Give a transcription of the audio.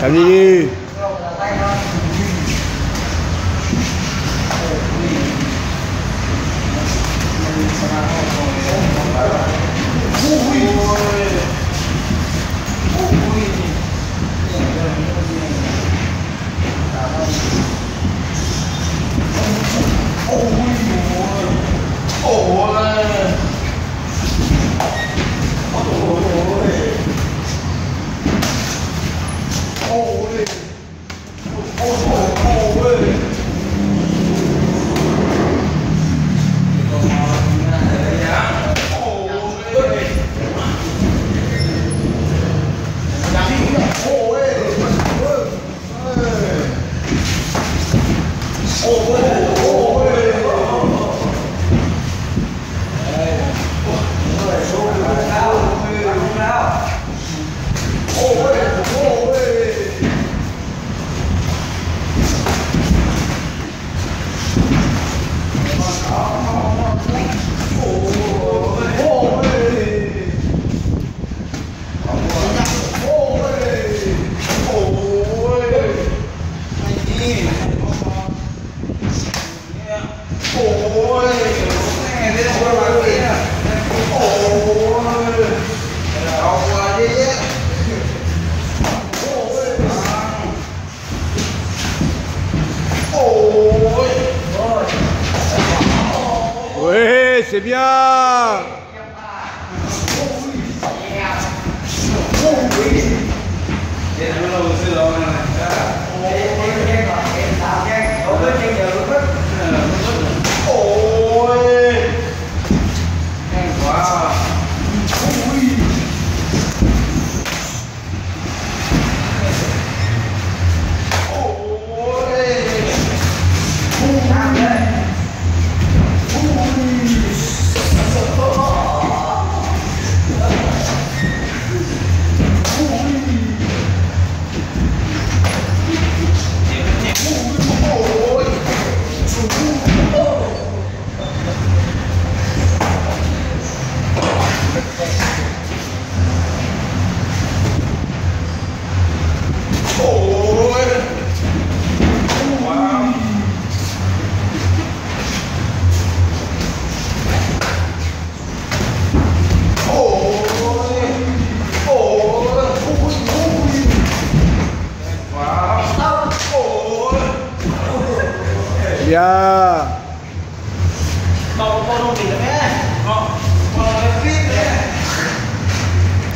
달리기 gì Oh. C'est bien! เดี๋ย่าบอกโคโรดีแล้วแม่